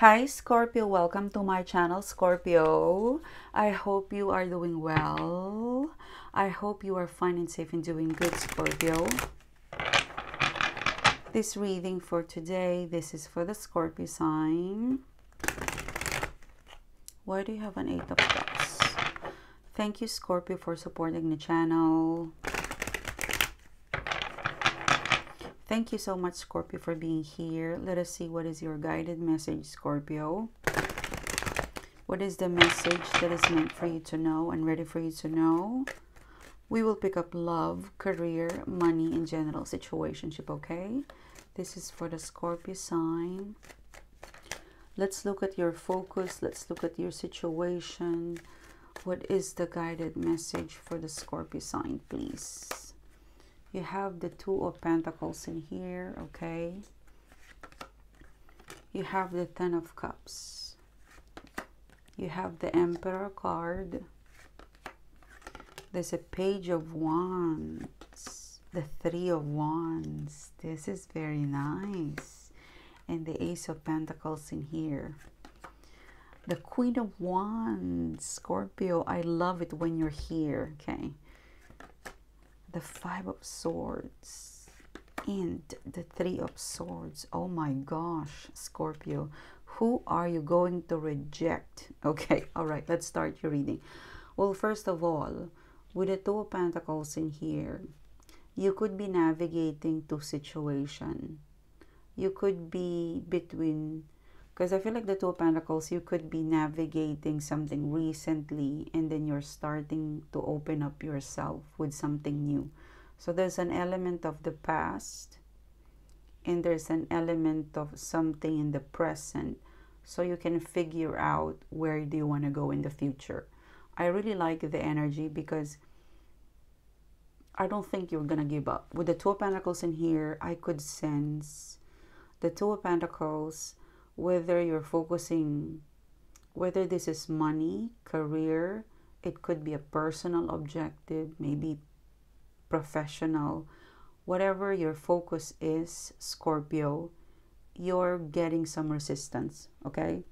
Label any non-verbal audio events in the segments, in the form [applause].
Hi Scorpio, welcome to my channel Scorpio. I hope you are doing well. I hope you are fine and safe and doing good Scorpio. This reading for today, this is for the Scorpio sign. Why do you have an Eight of Cups? Thank you Scorpio for supporting the channel. Thank you so much, Scorpio, for being here. Let us see what is your guided message, Scorpio. What is the message that is meant for you to know and ready for you to know? We will pick up love, career, money, and general situationship, okay? This is for the Scorpio sign. Let's look at your focus. Let's look at your situation. What is the guided message for the Scorpio sign, please? You have the two of pentacles in here okay? You have the ten of cups. You have the emperor card. There's a page of wands. The three of wands. This is very nice. And the ace of pentacles in here. The queen of wands. Scorpio i love it when you're here okay the five of swords and the three of swords. Oh my gosh scorpio who are you going to reject? [laughs] Okay all right let's start your reading. Well first of all with the two of pentacles in here you could be navigating two situation. You could be between because I feel like the Two of Pentacles, you could be navigating something recently and then you're starting to open up yourself with something new. So there's an element of the past and there's an element of something in the present. So you can figure out where do you want to go in the future. I really like the energy because I don't think you're going to give up. With the Two of Pentacles in here, I could sense the Two of Pentacles whether you're focusing, whether this is money, career, it could be a personal objective, maybe professional, whatever your focus is, Scorpio, you're getting some resistance, okay?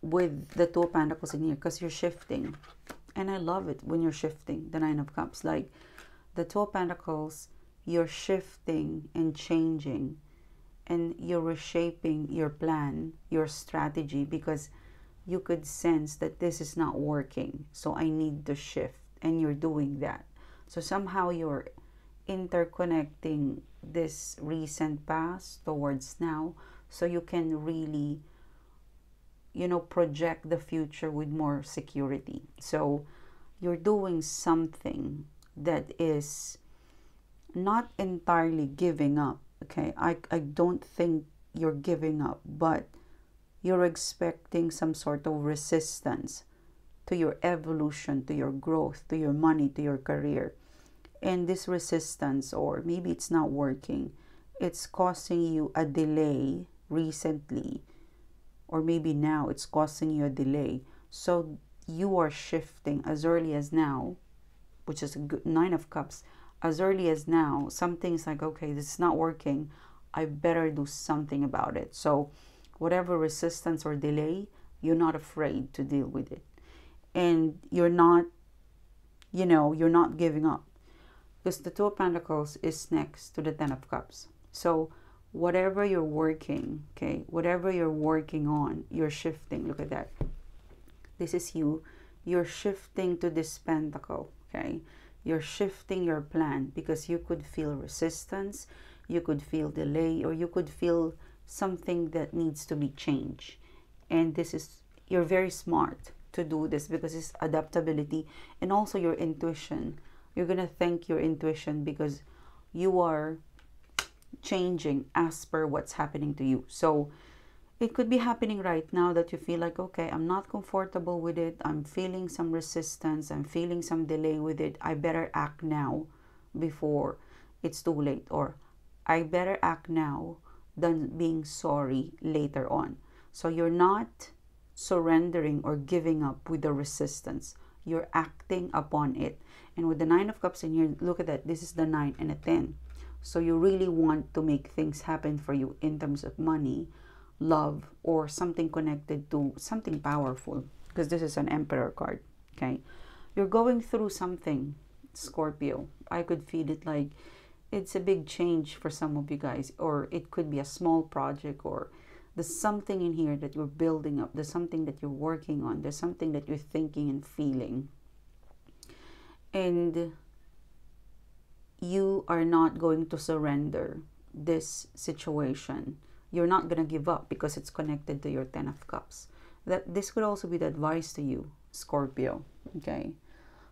With the Two of Pentacles in here, because you're shifting. And I love it when you're shifting, the Nine of Cups. Like the Two of Pentacles, you're shifting and changing and you're reshaping your plan, your strategy, because you could sense that this is not working. So I need to shift, and you're doing that. So somehow you're interconnecting this recent past towards now so you can really you know project the future with more security so you're doing something that is not entirely giving up okay? I, I don't think you're giving up but you're expecting some sort of resistance to your evolution to your growth to your money to your career. And this resistance or maybe it's not working it's causing you a delay recently or maybe now it's causing you a delay. So you are shifting as early as now which is a good nine of cups as early as now, something's like, okay, this is not working. I better do something about it. So, whatever resistance or delay, you're not afraid to deal with it. And you're not, you know, you're not giving up. Because the Two of Pentacles is next to the Ten of Cups. So, whatever you're working, okay, whatever you're working on, you're shifting. Look at that. This is you. You're shifting to this Pentacle, okay? You're shifting your plan because you could feel resistance, you could feel delay, or you could feel something that needs to be changed. And this is, you're very smart to do this because it's adaptability and also your intuition. You're going to thank your intuition because you are changing as per what's happening to you. So, it could be happening right now that you feel like, okay, I'm not comfortable with it. I'm feeling some resistance. I'm feeling some delay with it. I better act now before it's too late. Or I better act now than being sorry later on. So you're not surrendering or giving up with the resistance. You're acting upon it. And with the Nine of Cups in here, look at that. This is the 9 and a 10. So you really want to make things happen for you in terms of money love or something connected to something powerful because this is an emperor card okay? You're going through something scorpio. I could feel it like it's a big change for some of you guys or it could be a small project or there's something in here that you're building up there's something that you're working on there's something that you're thinking and feeling. And you are not going to surrender this situation you're not going to give up because it's connected to your 10 of cups. That this could also be the advice to you scorpio okay?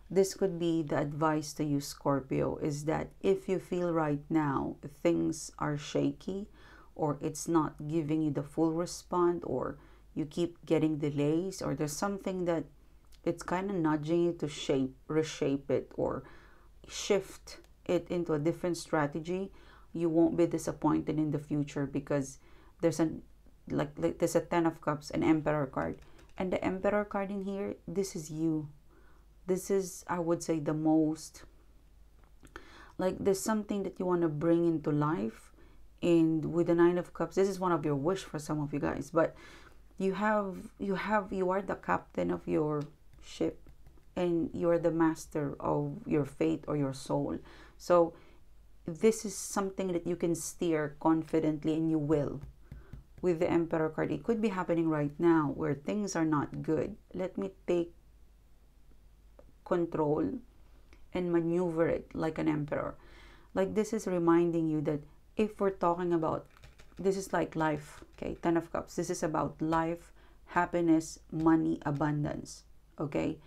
This could be the advice to you scorpio is that if you feel right now things are shaky or it's not giving you the full response or you keep getting delays or there's something that it's kind of nudging you to shape reshape it or shift it into a different strategy you won't be disappointed in the future because there's an like, like there's a ten of cups an emperor card. And the emperor card in here this is you. This is i would say the most like there's something that you want to bring into life and with the nine of cups. This is one of your wish for some of you guys but you have you have you are the captain of your ship and you are the master of your fate or your soul. So this is something that you can steer confidently and you will with the emperor card. It could be happening right now where things are not good. Let me take control and maneuver it like an emperor. Like this is reminding you that if we're talking about this is like life okay? Ten of cups. This is about life happiness money abundance okay?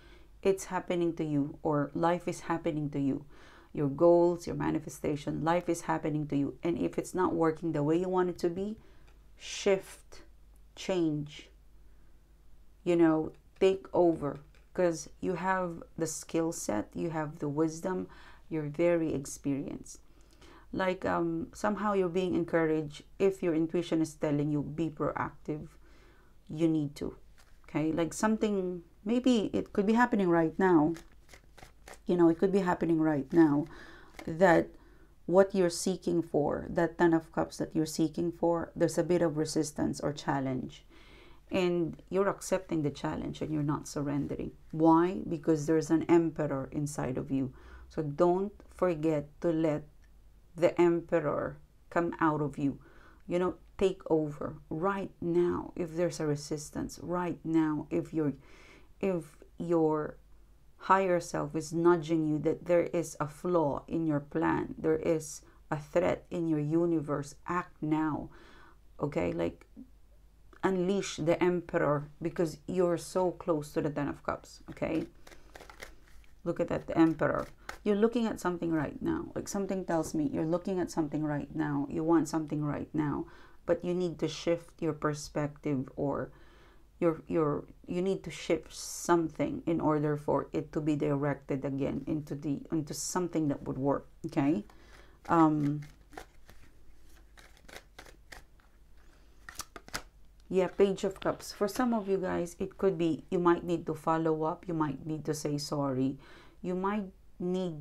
It's happening to you or life is happening to you. Your goals your manifestation life is happening to you. And if it's not working the way you want it to be shift change you know take over. Because you have the skill set you have the wisdom you're very experienced. Like um, somehow you're being encouraged if your intuition is telling you be proactive. You need to okay? Like something maybe it could be happening right now you know it could be happening right now that what you're seeking for that ten of cups that you're seeking for there's a bit of resistance or challenge. And you're accepting the challenge and you're not surrendering. Why? Because there's an emperor inside of you. So don't forget to let the emperor come out of you. You know, take over right now if there's a resistance right now if your if your higher self is nudging you that there is a flaw in your plan. There is a threat in your universe. Act now okay? Like unleash the emperor because you're so close to the ten of cups okay? Look at that the emperor. You're looking at something right now. Like something tells me you're looking at something right now. You want something right now, but you need to shift your perspective or your your you need to shift something in order for it to be directed again into the into something that would work. Okay. Um, yeah page of cups for some of you guys it could be you might need to follow up you might need to say sorry you might need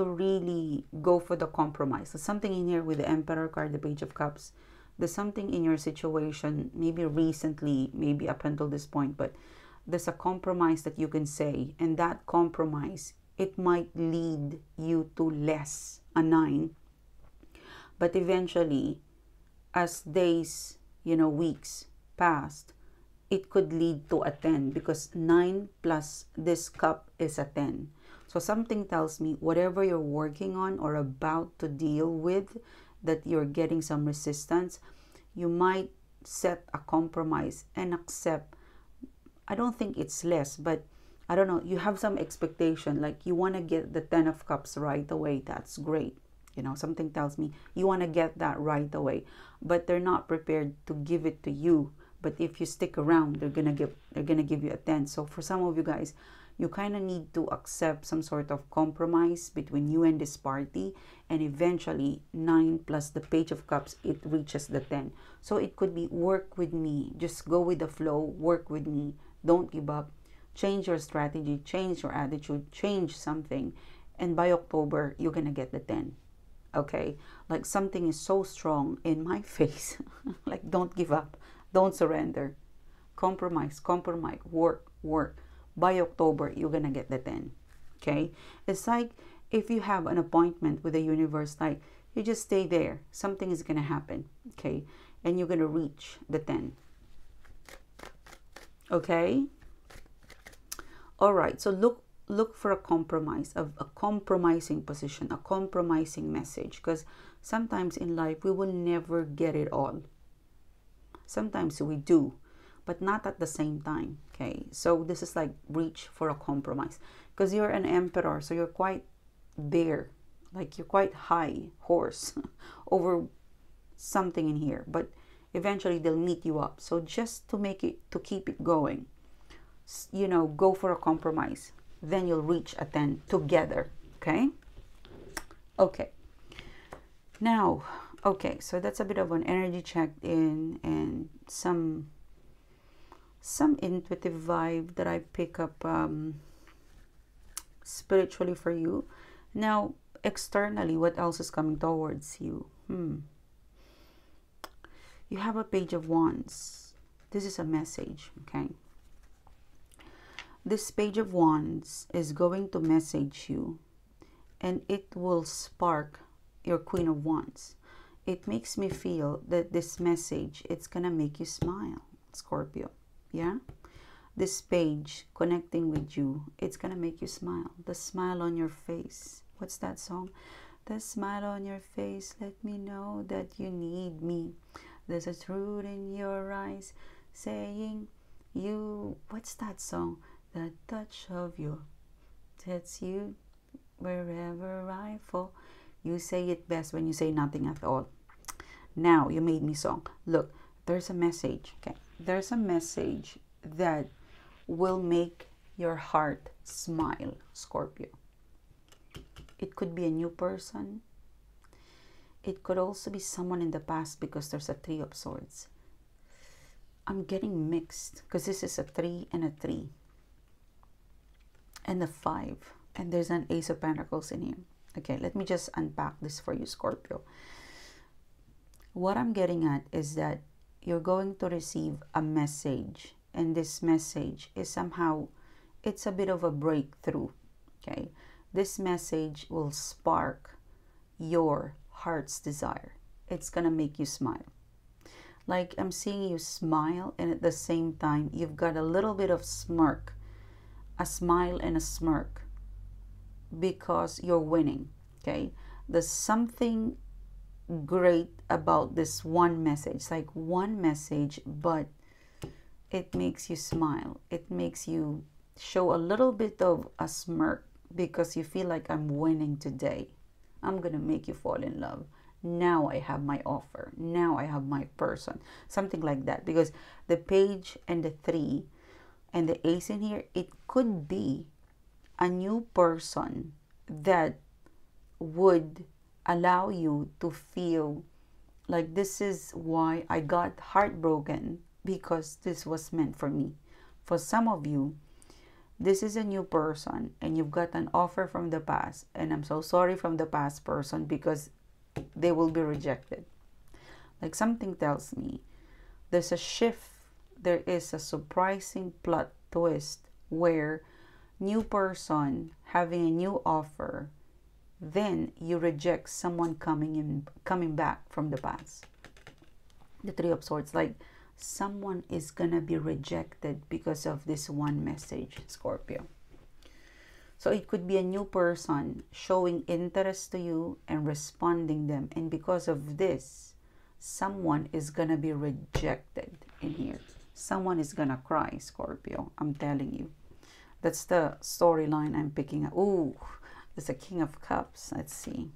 to really go for the compromise. There's something in here with the Emperor card, the Page of Cups. There's something in your situation, maybe recently, maybe up until this point, but there's a compromise that you can say, and that compromise, it might lead you to less, a nine. But eventually, as days, you know, weeks passed, it could lead to a 10 because 9 plus this cup is a 10. So something tells me whatever you're working on or about to deal with that you're getting some resistance, you might set a compromise and accept. I don't think it's less, but I don't know, you have some expectation like you want to get the 10 of cups right away. That's great. You know, something tells me you want to get that right away, but they're not prepared to give it to you. But if you stick around, they're gonna give they're gonna give you a 10. So for some of you guys, you kind of need to accept some sort of compromise between you and this party and eventually 9 plus the page of cups it reaches the 10 so it could be work with me. Just go with the flow. Work with me. Don't give up. Change your strategy. Change your attitude. Change something. And by october you're gonna get the 10 okay? Like something is so strong in my [laughs] face. Like don't give up. Don't surrender. Compromise. Compromise. Work. Work by october you're gonna get the 10 okay? It's like if you have an appointment with the universe like you just stay there. Something is gonna happen okay? And you're gonna reach the 10 okay? All right so look look for a compromise of a compromising position a compromising message because sometimes in life we will never get it all. Sometimes we do but not at the same time okay? So this is like reach for a compromise. Because you're an emperor so you're quite there like you're quite high horse [laughs] over something in here but eventually they'll meet you up. So just to make it to keep it going you know go for a compromise then you'll reach a 10 together okay? Okay. Now okay so that's a bit of an energy check in and some some intuitive vibe that i pick up um, spiritually for you. Now externally what else is coming towards you? Hmm. You have a page of wands. This is a message okay? This page of wands is going to message you and it will spark your queen of wands. It makes me feel that this message it's gonna make you smile scorpio yeah this page connecting with you it's gonna make you smile the smile on your face what's that song the smile on your face let me know that you need me there's a truth in your eyes saying you what's that song the touch of you sets you wherever I fall. You say it best when you say nothing at all. Now you made me song. Look, there's a message. Okay, there's a message that will make your heart smile, Scorpio. It could be a new person. It could also be someone in the past because there's a three of swords. I'm getting mixed because this is a three and a three and a five and there's an ace of pentacles in here okay let me just unpack this for you scorpio what i'm getting at is that you're going to receive a message and this message is somehow it's a bit of a breakthrough okay this message will spark your heart's desire it's gonna make you smile like i'm seeing you smile and at the same time you've got a little bit of smirk a smile and a smirk because you're winning. Okay. There's something great about this one message, like one message, but it makes you smile. It makes you show a little bit of a smirk because you feel like I'm winning today. I'm going to make you fall in love. Now I have my offer. Now I have my person. Something like that. Because the page and the three and the ace in here, it could be a new person that would allow you to feel like this is why I got heartbroken because this was meant for me. For some of you, this is a new person and you've got an offer from the past, and I'm so sorry from the past person because they will be rejected. Like something tells me there's a shift there is a surprising plot twist where new person having a new offer then you reject someone coming in coming back from the past the three of swords like someone is gonna be rejected because of this one message scorpio so it could be a new person showing interest to you and responding them and because of this someone is gonna be rejected in here someone is gonna cry, Scorpio. I'm telling you. That's the storyline I'm picking up. Ooh, there's a King of Cups. Let's see.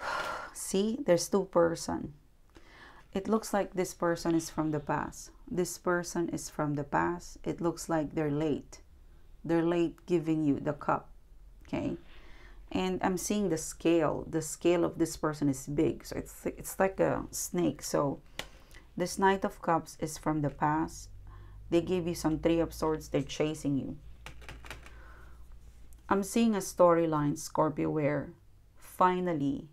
[sighs] see, there's two person. It looks like this person is from the past. This person is from the past. It looks like they're late. They're late giving you the cup. Okay. And I'm seeing the scale. The scale of this person is big. So it's it's like a snake. So this Knight of Cups is from the past. They gave you some Three of Swords. They're chasing you. I'm seeing a storyline, Scorpio, where finally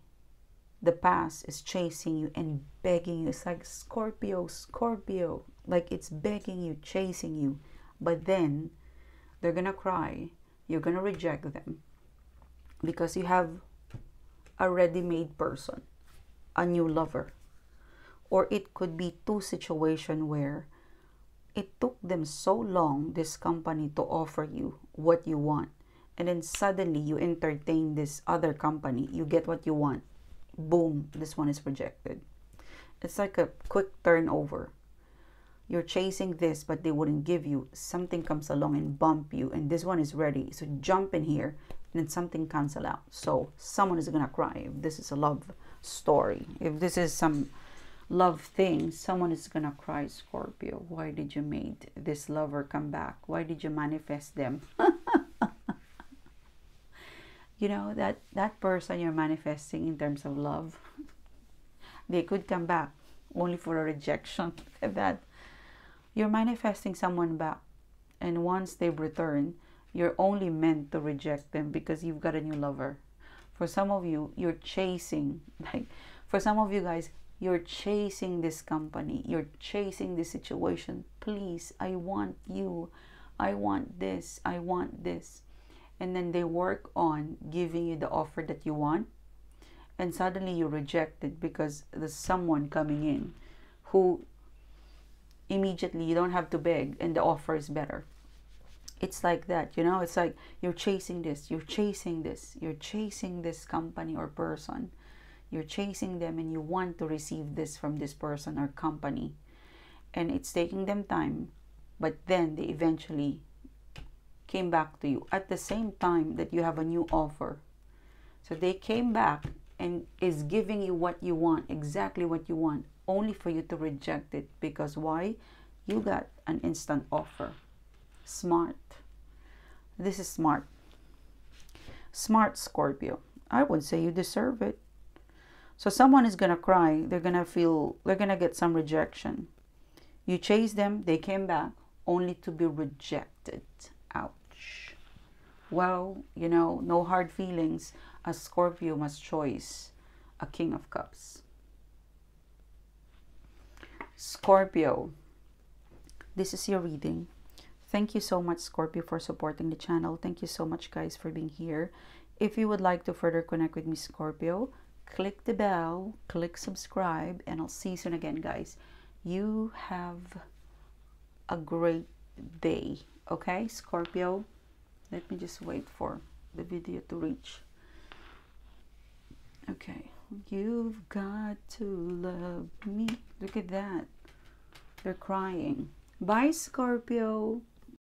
the past is chasing you and begging you. It's like Scorpio, Scorpio. Like it's begging you, chasing you. But then they're going to cry. You're going to reject them because you have a ready made person, a new lover. Or it could be two situation where it took them so long, this company, to offer you what you want. And then suddenly you entertain this other company. You get what you want. Boom, this one is rejected. It's like a quick turnover. You're chasing this, but they wouldn't give you. Something comes along and bump you, and this one is ready. So jump in here, and then something cancel out. So someone is gonna cry if this is a love story. If this is some love thing, someone is gonna cry, Scorpio. Why did you make this lover come back? Why did you manifest them? [laughs] you know that that person you're manifesting in terms of love, they could come back only for a rejection. [laughs] that you're manifesting someone back, and once they return, you're only meant to reject them because you've got a new lover. For some of you, you're chasing [laughs] like for some of you guys, you're chasing this company. You're chasing this situation. Please, I want you. I want this. I want this. And then they work on giving you the offer that you want. And suddenly you reject it because there's someone coming in who immediately you don't have to beg and the offer is better. It's like that, you know? It's like you're chasing this, you're chasing this, you're chasing this company or person you're chasing them and you want to receive this from this person or company and it's taking them time but then they eventually came back to you at the same time that you have a new offer. So they came back and is giving you what you want exactly what you want only for you to reject it. Because why? You got an instant offer. Smart. This is smart. Smart scorpio. I would say you deserve it. So someone is going to cry. They're going to feel, they're going to get some rejection. You chase them, they came back only to be rejected. Well, you know, no hard feelings. A Scorpio must choose a King of Cups. Scorpio, this is your reading. Thank you so much, Scorpio, for supporting the channel. Thank you so much, guys, for being here. If you would like to further connect with me, Scorpio, click the bell, click subscribe, and I'll see you soon again, guys. You have a great day, okay, Scorpio? Let me just wait for the video to reach. Okay, you've got to love me. Look at that. They're crying. Bye, Scorpio.